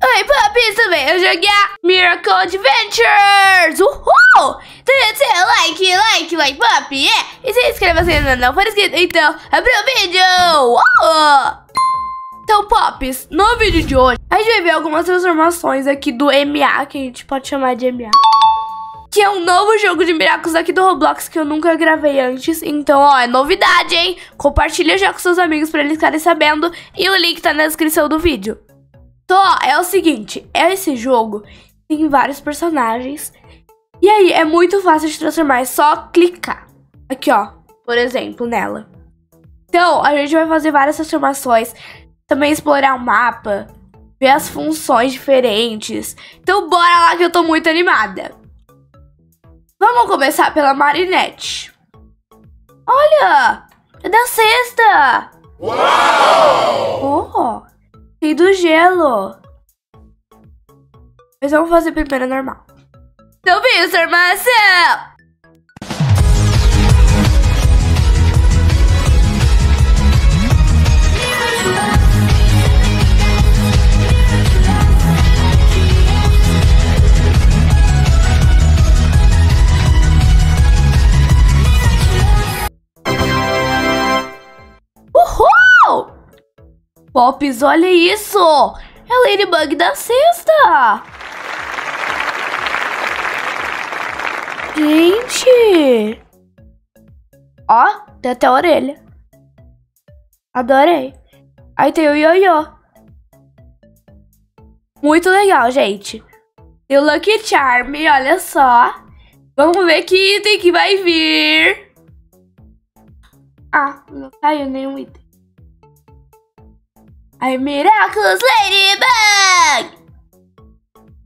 Oi, papis, também eu jogar Miracle Adventures! Uhul! Então, like, like, like, papi, é! E se inscreva se ainda não for inscrito, então, abre o vídeo! Uhul! Então, Pops, no vídeo de hoje, a gente vai ver algumas transformações aqui do MA, que a gente pode chamar de MA. Que é um novo jogo de Miraculous aqui do Roblox que eu nunca gravei antes. Então, ó, é novidade, hein? Compartilha já com seus amigos pra eles ficarem sabendo. E o link tá na descrição do vídeo. Então, é o seguinte, esse jogo tem vários personagens. E aí, é muito fácil de transformar, é só clicar. Aqui, ó, por exemplo, nela. Então, a gente vai fazer várias transformações. Também explorar o mapa, ver as funções diferentes. Então, bora lá que eu tô muito animada. Vamos começar pela Marinette. Olha, é da sexta. Uau! Oh, e do gelo. Mas vamos fazer primeiro normal. Então, Mr. Marcel! Pops, olha isso! É a Ladybug da sexta! Gente! Ó, tem até a orelha. Adorei. Aí tem o ioiô. Muito legal, gente. Tem o Lucky Charm, olha só. Vamos ver que item que vai vir. Ah, não saiu nenhum item. Ai, Miraculous Ladybug!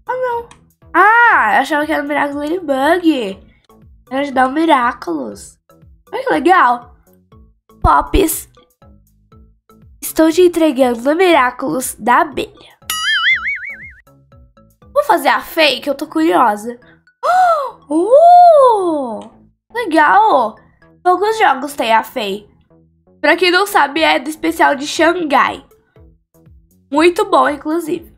Ah, não. Ah, eu achava que era o Miraculous Ladybug. Era ajudar o Miraculous. Olha que legal. Pops. Estou te entregando o Miraculous da abelha. Vou fazer a fake, eu tô curiosa. Uh! Legal! Poucos jogos tem a Fei. Pra quem não sabe, é do especial de Xangai. Muito bom, inclusive.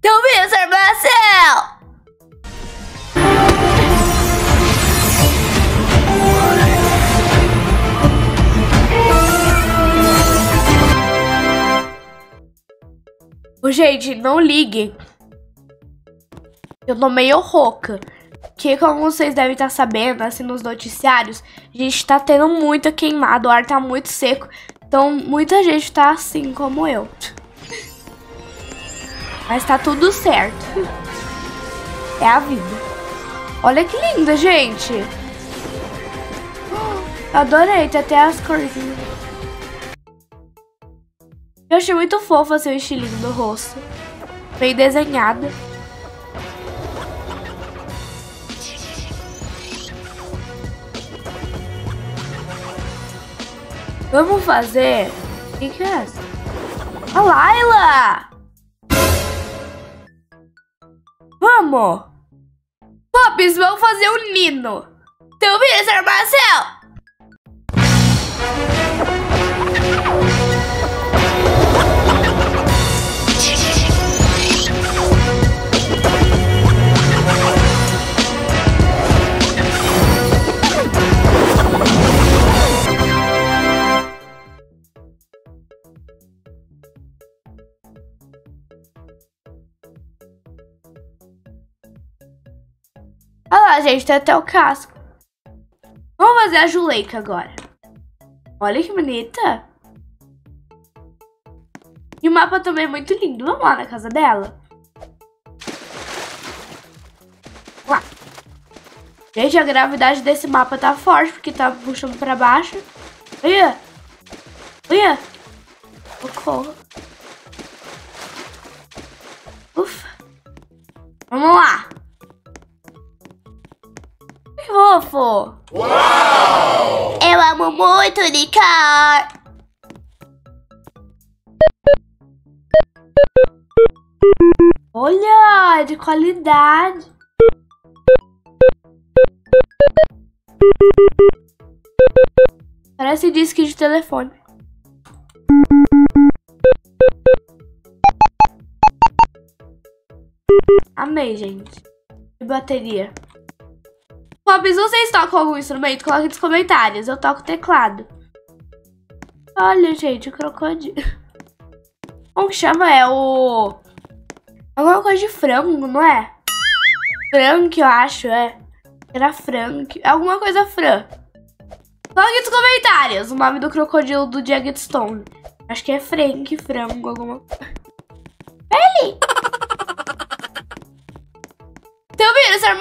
Então, Mr. Marcel! Ô, gente, não liguem. Eu tô meio rouca. Que, como vocês devem estar sabendo, assim, nos noticiários, a gente tá tendo muito queimado, o ar tá muito seco. Então, muita gente tá assim como eu. Mas tá tudo certo. É a vida. Olha que linda, gente. Adorei, tem até as corzinhas. Eu achei muito fofo o estilinho do rosto. Bem desenhada. Vamos fazer... Quem que é essa? A Laila! Vamos! Pops, vamos fazer um Nino! Teu Mr. Marcel! Olha lá, gente, tem até o casco. Vamos fazer a Juleika agora. Olha que bonita. E o mapa também é muito lindo. Vamos lá na casa dela. Lá. Gente, a gravidade desse mapa tá forte, porque tá puxando pra baixo. Olha. Olha. Socorro. Ufa. Vamos lá fofo! Uau! Eu amo muito Nicole! Olha, de qualidade! Parece disco de telefone. Amei, gente. E bateria. Pops, vocês tocam algum instrumento? Coloque nos comentários. Eu toco teclado. Olha, gente, o crocodilo. Como que chama? É o... Alguma coisa de frango, não é? Frank, eu acho, é. Era Frank. Alguma coisa Fran. Coloque nos comentários o nome do crocodilo do Jagged Stone. Acho que é Frank, frango, alguma coisa. Ele! Teu ouvindo, Sr.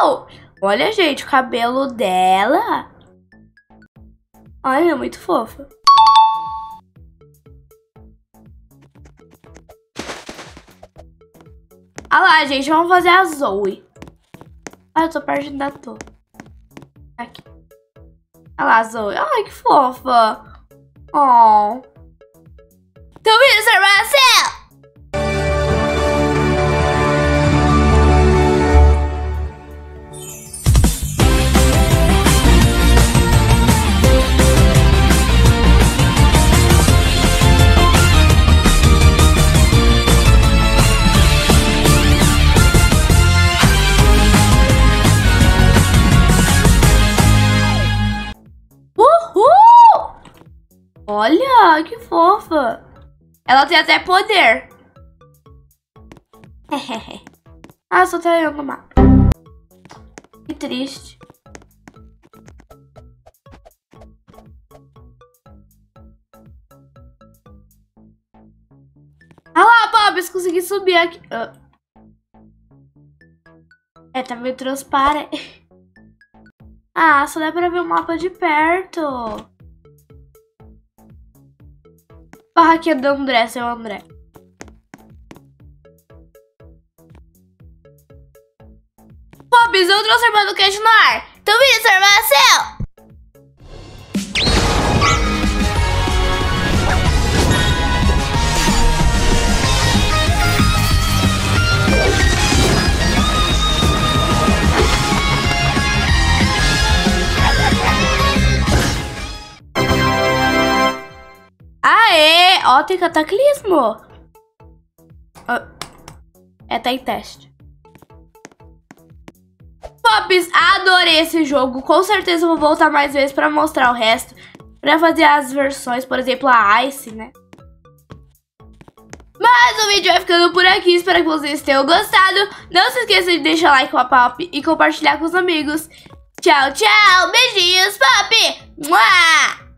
Marcel? Olha, gente, o cabelo dela. Olha, é muito fofa. Olha lá, gente, vamos fazer a Zoe. Ah, eu tô perto da torre. Aqui. Olha lá, Zoe. Ai, que fofa. Oh. Tô vendo, Olha, que fofa. Ela tem até poder. ah, só tá olhando no mapa. Que triste. Ah lá, Bobs, consegui subir aqui. Ah. É, tá meio transparente. Ah, só dá pra ver o mapa de perto. Barraquinha do André, seu André. Pops, eu trouxe a irmã do queijo no ar. Então, vira, Sr. Marcel. Ó, tem cataclismo. É, tá em teste. Pops, adorei esse jogo. Com certeza vou voltar mais vezes pra mostrar o resto. Pra fazer as versões, por exemplo, a Ice, né? Mas o vídeo vai ficando por aqui. Espero que vocês tenham gostado. Não se esqueça de deixar like com a Pop e compartilhar com os amigos. Tchau, tchau. Beijinhos, Pop. Mua!